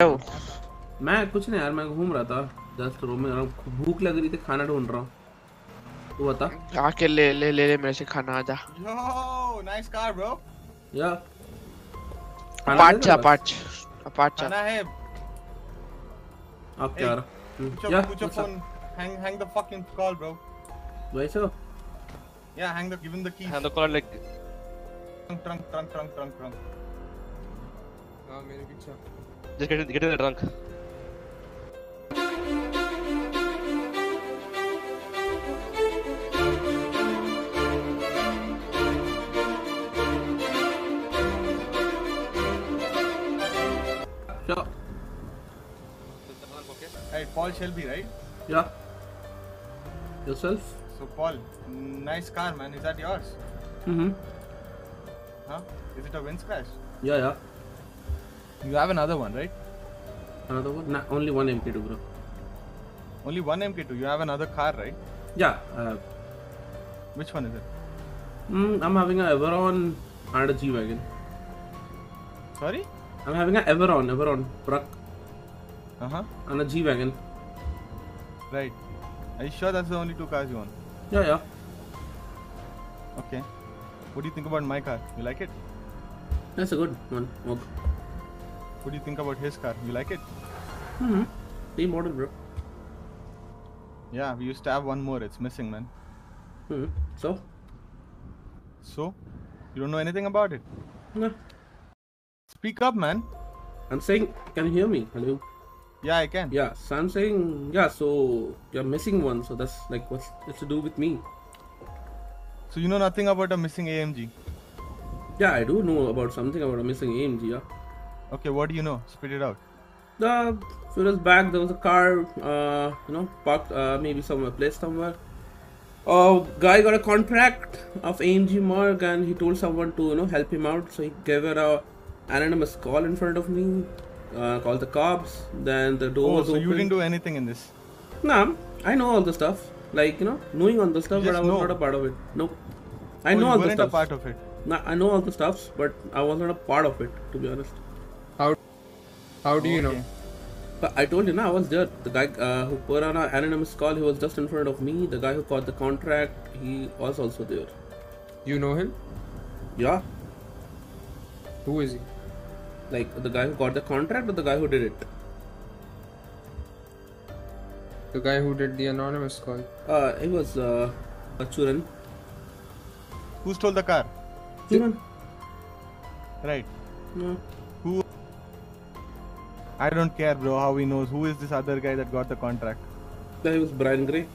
रहे हो मैं कुछ नहीं यार मैं घूम रहा था जस्ट रूम में और भूख लग रही थी खाना ढूंढ रहा हूँ तू बता आके ले ले ले ले मेरे से खाना आजा Yo, nice car, bro. या अपाच अपाच अपाच खाना है. आप क्या रहा या your phone. Hang, hang the fucking call, bro. वैसे Yeah, hang the, give him the keys. And the color like Trunk, trunk, trunk, trunk, trunk, trunk. हाँ मेरे पीछे Just get in, get in the trunk. Yeah. Hey, Paul Shelby, right? Yeah. Yourself? So, Paul, nice car, man. Is that yours? Mm-hmm. Huh? Is it a windsplash? Yeah, yeah. You have another one, right? another one nah, only one MK2 bro Only one MK2. You have another car, right? yeah uh, Which one is it? mm, I'm having a Everon and a G wagon Sorry? I'm having a Everon Everon truck Uh huh. and a G wagon Right. Are you sure that's the only two cars you own? yeah yeah Okay. What do you think about my car? You like it? that's a good one okay. What do you think about his car? You like it? mm-hmm. same model bro Yeah, we used to have one more. It's missing, man. hmm so So, you don't know anything about it? no. Speak up, man. I'm saying can you hear me hello Yeah, I can. yeah so I'm saying yeah so you're missing one so that's like what's it's to do with me So, you know nothing about a missing AMG? yeah I do know about something about a missing AMG yeah Okay, what do you know? Spit it out. the few days back there was a car uh, you know parked uh, maybe somewhere placed somewhere a guy got a contract of AMG Merc and he told someone to you know help him out so he gave her a anonymous call in front of me uh, called the cops then the door Oh, was so open you didn't do anything in this? nah I know all the stuff like you know knowing all the stuff but I was know. not a part of it nope I Oh, know all the weren't a stuff part of it. Nah, I know all the stuffs but I was not a part of it to be honest how how do you know But I told you, now I was there. The guy uh, who put on an anonymous call, he was just in front of me. The guy who got the contract, he was also there. you know him Yeah, who is he like the guy who got the contract or the guy who did it. the guy who did the anonymous call Uh, it was uh, a Churan. Who stole the car? Churan. Right. No. I don't care, bro, how he knows. Who is this other guy that got the contract? That was Brian Gray.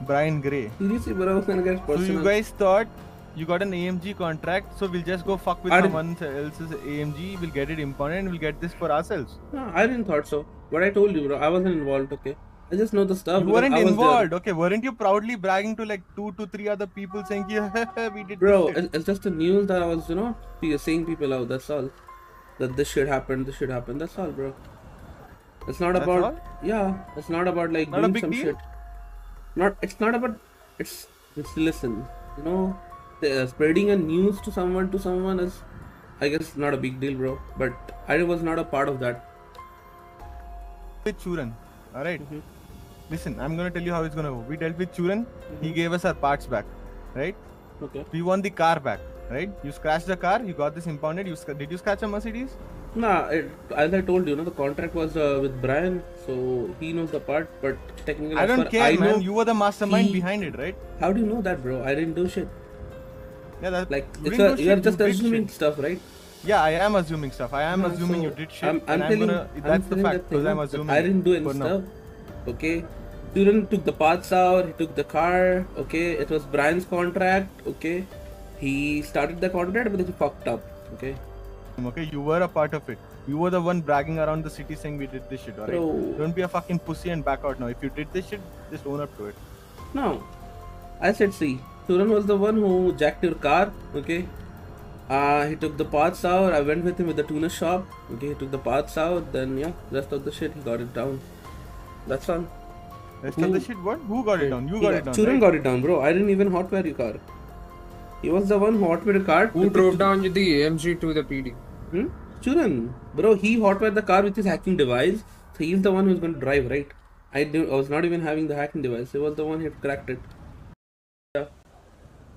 Brian Gray. Seriously, bro, gonna So you guys thought you got an AMG contract, so we'll just go fuck with I someone else's AMG, we'll get it impounded and we'll get this for ourselves. No, I didn't thought so. But I told you, bro, I wasn't involved. Okay, I just know the stuff. You weren't involved, okay? Weren't you proudly bragging to like two to three other people saying, yeah, we did There. Bro, it's just the news that I was, you know, seeing people out. That's all. That this shit happened. This shit happened. That's all, bro. It's not That's about. all? Yeah, it's not about like Not doing some deal? shit. Not. It's not about. It's. It's listen. You know, the, uh, spreading a news to someone to someone is, I guess, not a big deal, bro. But I was not a part of that. with Churan. Alright? Mm-hmm. Listen, I'm gonna tell you how it's gonna go. We dealt with Churan, Mm-hmm. he gave us our parts back, right? Okay. We won the car back, right? You scratched the car, you got this impounded. You sc- did you scratch a Mercedes? Nah, it, as I told you, know, the contract was uh, with Brian, so he knows the part. But technically, I don't care, I man. know, you were the mastermind he- behind it, right? How do you know that, bro? I didn't do shit. Yeah, that's Like, you it's a, you're just you assuming shit. stuff, right? Yeah, I am assuming stuff. I am Yeah, assuming so you did shit. I'm, I'm telling, gonna. I'm That's the fact because I'm assuming. I didn't do any stuff. Okay, Student took the parts out. He took the car. Okay, it was Brian's contract. Okay, he started the contract, but then he fucked up. Okay, Okay, you were a part of it. You were the one bragging around the city saying we did this shit, alright? Don't be a fucking pussy and back out now. If you did this shit, just own up to it. no, I said see. Churan was the one who jacked your car. Okay, uh, he took the parts out. I went with him with the tuner shop. Okay, he took the parts out. Then yeah, rest of the shit he got it down. That's all. Rest of the shit, what? Who got it down? You got it down. Churan right? got it down, bro. I didn't even hotwire your car. He was the one who hotwired the car. who drove down the AMG to the PD Hmm? Churan, bro, he hotwired the car with his hacking device, so he's the one who's going to drive, right? I, did, I was not even having the hacking device. He was the one who cracked it. Yeah.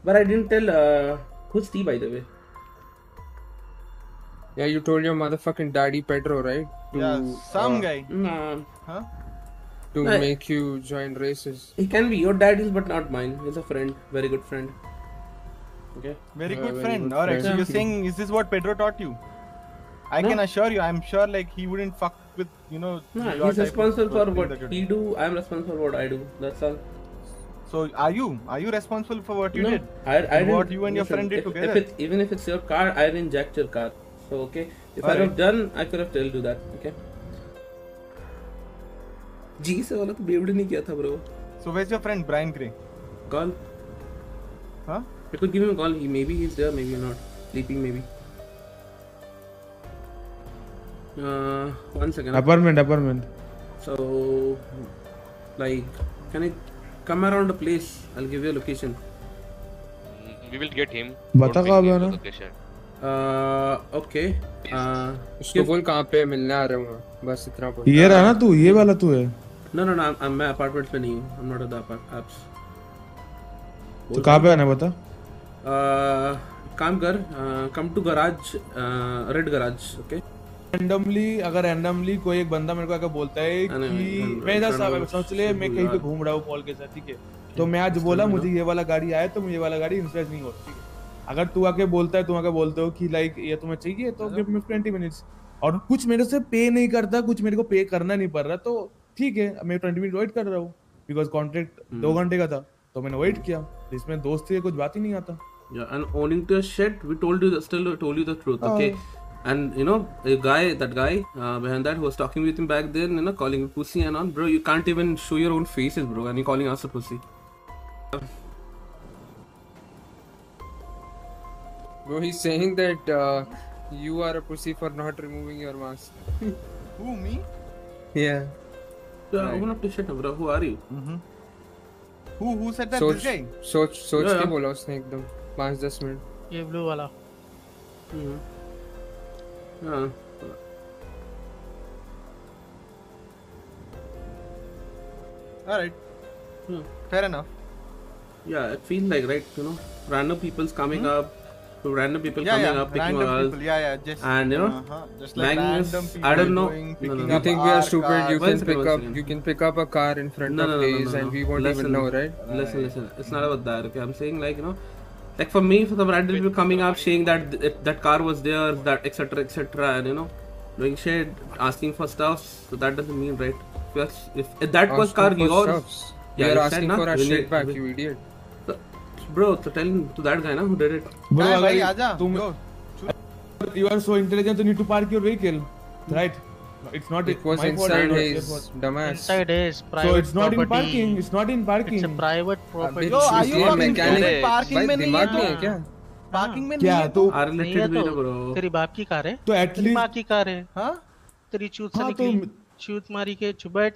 But I didn't tell. Uh, who's T, by the way? Yeah, you told your motherfucking daddy Pedro, right? To, Yeah, some uh, guy. Nah, Huh? to Hey. make you join races. he can be your daddy's, but not mine. He's a friend, very good friend. Okay. Very Yeah, good very friend. good Alright, so friend. you're saying, is this what Pedro taught you? I No. can assure you, I'm sure like he wouldn't fuck with, you know. Nah, your he's type of responsible for thing what that you he do. I'm responsible for what I do. That's all. So are you? Are you responsible for what you no, did? I, I And what didn't- you and your listen, friend did if, together? If it's, even if it's your car, I didn't jack your car. So okay, if I Alright. have done, I could have told you that. Okay. जी से वाला तो बेवड़े नहीं किया था bro. So where's your friend Brian Gray? Call. Huh? I could give him a call. He maybe he's there, maybe not. Sleeping maybe. Uh, one second. Apartment apartment So, like, can I come around the place? I'll give you a location. Mm, We will get him. बता कहाँ पे. Uh, okay. Uh, उसको बोल कहाँ पे मिलने आ रहे हूँ बस इतना बोल ये रहा ना तू ये वाला तू है no, no, no. I'm, I'm मैं apartments में नहीं हूँ. I'm not at the apart apps. तो कहाँ पे आना बता Uh, काम कर. To garage. Uh, red garage. Okay. Randomly अगर रैंडमली कोई एक बंदा मेरे को आकर बोलता है हाँ, कि मैं इधर सा- सोच ले मैं कहीं पे घूम रहा हूँ पॉल के साथ ठीक है तो मैं आज बोला मुझे ये वाला गाड़ी आया तो मुझे ये वाला गाड़ी इंस्ट्रेस नहीं हो ठीक है अगर तू आके बोलता है तुम आके बोलते हो कि लाइक ये तुम्हें चाहिए तो गिव मी 20 मिनट्स और कुछ मेरे से पे नहीं करता कुछ मेरे को पे करना नहीं पड़ रहा तो ठीक है मैं 20 मिनट वेट कर रहा हूँ बिकॉज़ कॉन्ट्रैक्ट दो घंटे का था तो मैंने वेट किया इसमें दोस्ती है कुछ बात ही नहीं आता Yeah, and owning to a shit, we told you the, still told you the truth, okay? And you know, a guy, that guy uh, behind that who was talking with him back then, you know, calling you pussy and all, bro, you can't even show your own faces, bro, and you're calling us a pussy. Bro, he's saying that uh, you are a pussy for not removing your mask. Who me? Yeah. Yeah, open up the shit, bro. Who are you? Mm-hmm. Who who said that? सोच this guy? सोच सोच Yeah, के yeah. बोला उसने एकदम पाँच दस minute ये ब्लू वाला Mm-hmm. Yeah. All right. Hmm. Fair enough. Yeah, it feels like right, you know, random people's coming up, random people Yeah, coming yeah. up, picking Random girls. people. Yeah, yeah. Just And, you know, uh-huh. just like bagging us- random people I don't know. going, No, no, picking no. You up think we are our stupid? You cars. One can second, pick one up second. you can pick up a car in front No, of no, no, no, days no, and no. we won't Listen. even know, right? Listen, listen. It's not about that. Okay, I'm saying like you know, like for me for the brand review coming up saying that th- that car was there that etc etc and you know doing shit asking for stuff so that doesn't mean right? Yes if, if that asking was car yours yeah you're asking said, for a shit back you idiot. Bro so tell to that guy na, who did it. Bro, bro, bro, you are so intelligent you need to park your vehicle right? It's not It was fault, inside your his fault. dumbass. inside is private so it's not property. in parking it's not in parking It's a private property. Yo, are you mechanic- Parking में नहीं दिमाग है नहीं है तो? क्या Parking में क्या नहीं है तो Are नहीं है related भी तो bro. तेरी बाप की कार है तो तेरी एटलीस्ट माँ की कार है हाँ? तेरी चूत से हाँ, तो- निकली चूत मारी के चुबैठ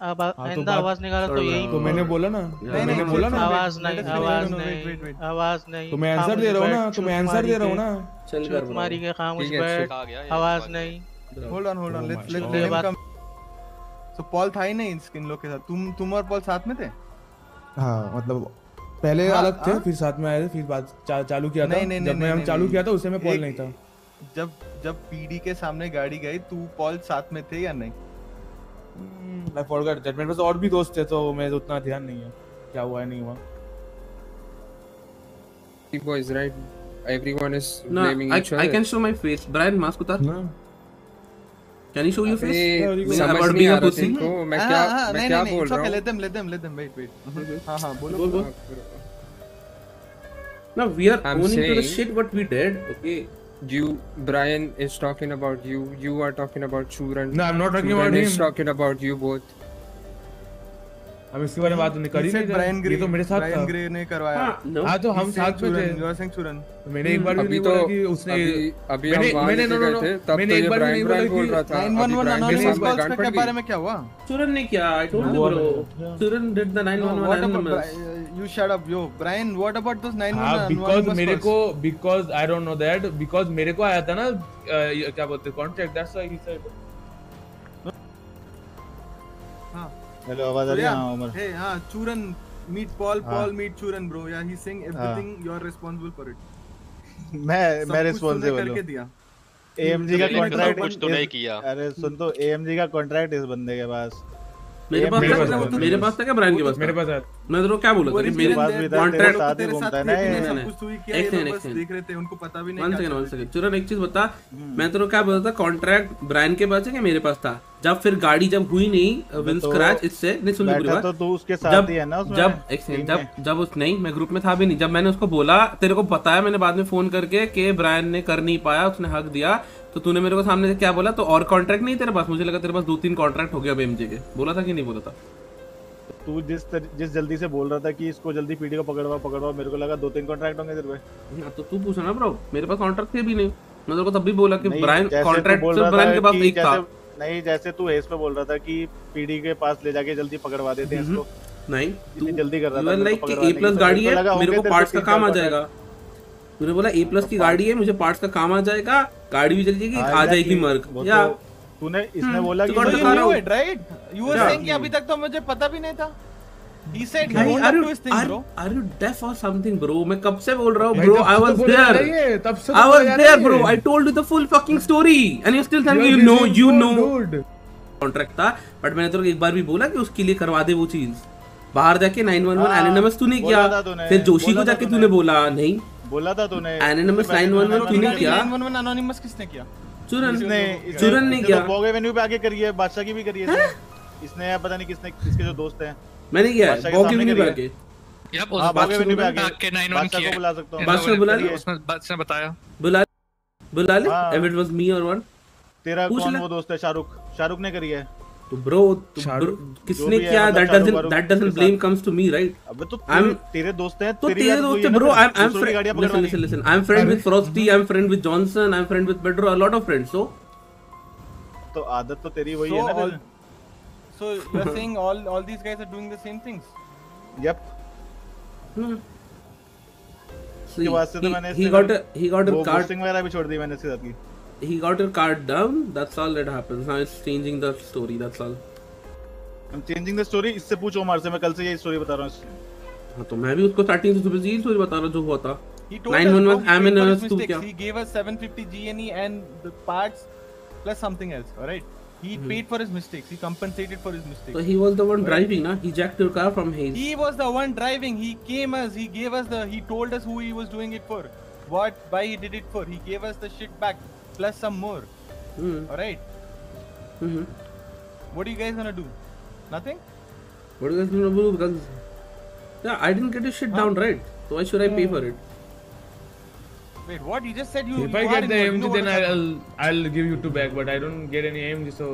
अब तो आइंदा आवाज़ निकाला तो यही तो मैंने बोला ना मैंने बोला ना आवाज़ नहीं आवाज़ नहीं. आवाज़ नहीं तो मैं आंसर दे रहा हूँ ना तो मैं आंसर दे रहा हूँ ना चल कर मारी के खामोश बैठ आवाज़ नहीं Hold on, hold on. Oh Let's my let God. them बात- come. So Paul था ही नहीं इन इन लोग के साथ. तुम तुम और पॉल साथ में थे? हाँ मतलब पहले हाँ, अलग थे हाँ। फिर साथ में आए थे फिर बात चा, चालू किया था नहीं, नहीं, जब नहीं, मैं हम नहीं, चालू किया था उस समय पॉल नहीं था जब जब पीडी के सामने गाड़ी गई तू पॉल साथ में थे या नहीं? मैं फॉरगॉट दैट मेरे पास और भी दोस्त थे तो मैं उतना ध्यान नहीं है क्या हुआ है नहीं हुआ? Everyone is No, blaming I, each other. I can show my face. Brian, mask उतार. ना Can you show your face? about नहीं being आ a रहा pussy? मैं हाँ, क्या हाँ, मैं क्या बोल रहा हूँ let them, let them, let them, wait, wait. हाँ, हाँ, बोलो. बोलो. बोल. No, we are I'm owning to the saying- shit what we did. Okay. You, Brian is talking about you. You are talking about Churan. No, I'm not talking Churan about is him. talking about you both. हम इसके बारे में बात तो नहीं करी Brian grey तो मेरे साथ ब्रायन ग्रे ने करवाया। हाँ हाँ, तो हम साथ में थे। युवराज सिंह चुरन मैंने एक बार भी नहीं बोला कि उसने अभी हम मैंने नो नो नो मैंने एक बार भी नहीं बोला कि 911 अनोनिमस कॉल्स के बारे में क्या हुआ? चुरन ने क्या I told you bro Churan did the 911 anonymous you shut up yo Brian what about those 911 because मेरे को because I don't know that because मेरे को आया था ना क्या बोलते contract that's why he said hello आवाज़ आ रही है? हाँ उमर। हे हाँ Churan meet Paul Paul meet Churan bro yeah he. Sing everything you are responsible for it मैं मैं रिस्पांसिबल करके दिया। एएमजी का कॉन्ट्रैक्ट कुछ तो नहीं किया। अरे सुन तो एएमजी का कॉन्ट्रैक्ट इस बंदे के पास। मेरे पास था मेरे पास था क्या ब्रायन के पास मेरे पास मैं तेरे क्या बोला? था मेरे भी कॉन्ट्रैक्ट तेरे साथ कुछ तू ही एक सेकंड, एक सेकंड। देख रहे थे उनको पता भी नहीं one second one second Churan एक चीज़ बता। मैं तेरे क्या बोला था? कॉन्ट्रैक्ट ब्रायन के पास है कि मेरे पास था? जब फिर गाड़ी जब हुई नहीं विन तो स्क्रैच इससे नहीं सुन पूरी बात। तो उसके साथ जब ही है ना जब एक सेकंड जब जब उस नहीं मैं ग्रुप में था भी नहीं। जब मैंने उसको बोला तेरे को बताया मैंने बाद में फ़ोन करके कि ब्रायन ने कर नहीं पाया उसने हक दिया। तो तूने मेरे को सामने से क्या बोला? तो और कॉन्ट्रैक्ट नहीं तेरे पास? मुझे लगा तेरे पास दो तीन कॉन्ट्रैक्ट हो गया अब एमजे के। बोला था कि नहीं बोला था? तू जिस तर, जिस जल्दी से बोल रहा था कि इसको जल्दी पीडी को पकड़वा पकड़वा मेरे को लगा दो तीन कॉन्ट्रैक्ट होंगे तेरे पे तो तू पूछा ना ब्रो मेरे पास कॉन्ट्रैक्ट थे भी नहीं। मैं तेरे को तब भी बोला कि ब्रायन कॉन्ट्रैक्ट सिर्फ़ ब्रायन के पास एक था। नहीं जैसे तू हेस पे बोल रहा था कि पीडी के पास ले जाके जल्दी पकड़वा देते हैं इसको। नहीं इतनी जल्दी कर रहा था लाइक कि ए प्लस तो गाड़ी है मेरे को पार्ट्स का काम आ जाएगा। तूने बोला ए प्लस की गाड़ी है मुझे पार्ट्स का काम आ जाएगा। गाड़ी भी चली जाएगी आ जाएगी मर्ग। या। तूने इसने हम्म। बोला तो कि तो you it right you were saying कि अभी तक तो मुझे पता भी नहीं था। He said no are you are you deaf और समथिंग ब्रो मैं कब से बोल रहा हूँ ब्रो आई वाज देयर तब से I was there bro I told you. The full fucking story and you still thinking you know you know contract था बट मैंने तेरे एक बार भी बोला कि उसके लिए करवा दे वो चीज़। बाहर जाके 911 एनएनएमएस तूने किया। फिर जोशी को जाके तूने बोला नहीं। बोला था तूने। पहले 911 मैंने तूने किया? 911 anonymous किसने किया? चुरन। इसने चुरन ने किया। बोगे वेन्यू पे आके करी है बादशाह की भी करी है इसने। या पता नहीं किसने इसके जो दोस्त हैं। मैंने किया बादशाह के बॉगी आके। यप हाँ उस बोगे वेन्यू पे के 911 बादशाह किया। को बुला सकता हूँ। बादशाह बुला ले। उसने बादशाह ने बताया। बुला बुला ले हाँ। if it was me or तेरा कौन वो दोस्त है शाहरुख? शाहरुख ने करी है। तो ब्रो, किसने किया? That doesn't that doesn't blame comes to me right अबे तो आई एम तेरे दोस्त हैं तो तेरे दोस्त हैं bro I am listen listen listen I am friend with Frosty I am friend with Johnson I am friend with Pedro a lot of friends so तो आदत तो तेरी वही है ना so you are saying all all these guys are doing the same things yup इसकी he got he got a card thing वगैरह भी छोड़ दी मैंने इसके साथ की। He got your card down that's all that happens now it's changing the story that's all I'm changing the story इससे पूछो उमर से मैं कल से यही स्टोरी बता रहा हूँ हाँ तो मैं भी उसको स्टार्टिंग से सुबह यही स्टोरी बता रहा जो हुआ था He told us, 911 bro, he I'm in his तू क्या He gave us 750 GNE E and the parts plus something else. All right. He hmm. paid for his mistakes. He compensated for his mistakes. so he was the one driving na he jacked your car from Hayes He was the one driving. He came us. He gave us the. He told us who he was doing it for. What? Why he did it for? He gave us the shit back plus some more. hmm. All right. hmm What are you guys gonna do? Nothing. what are you guys gonna do because yeah I didn't get your shit down right so why should I pay for it Wait. What? You just said you. If you I get the involved. You know AMG, then. I'll I'll give you two back. But I don't get any AMG, so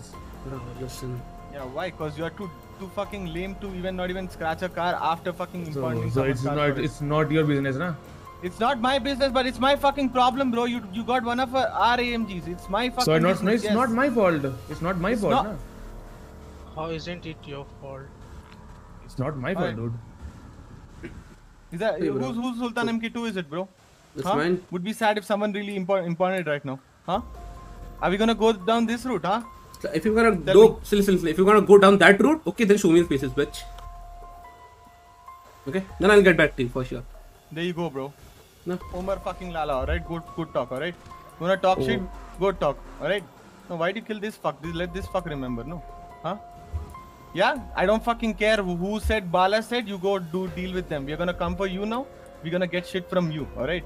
it's bro listen Yeah. Why? Cause you are too too fucking lame to even not even scratch a car after fucking so, impounding so it's not it's not your business, na? It's not my business, but it's my fucking problem, bro. You you got one of uh, our, our AMGs. It's my fucking So not no, it's yes. not my fault. It's not my It's fault, not- na? How isn't it your fault? It's not my fault, Alright. dude. Is that Hey, bro. who's who's Sultan MK2 is it, bro? it's Huh? mine Would be sad if someone really impo- impounded right now. Huh? Are we gonna go down this route, huh? If you're gonna Tell go me. listen, listen, if you're gonna go down that route okay then show me your faces bitch okay then I'll get back to you for sure There you go, bro. No. Omar fucking Lala, alright? Good good talk, alright? You wanna talk oh. shit? Go talk, alright? No, why'd you kill this fuck? This, let this fuck remember, no? Huh? Yeah, I don't fucking care who, who said Bala said you go do deal with them. We're gonna come for you now. We're gonna get shit from you, alright?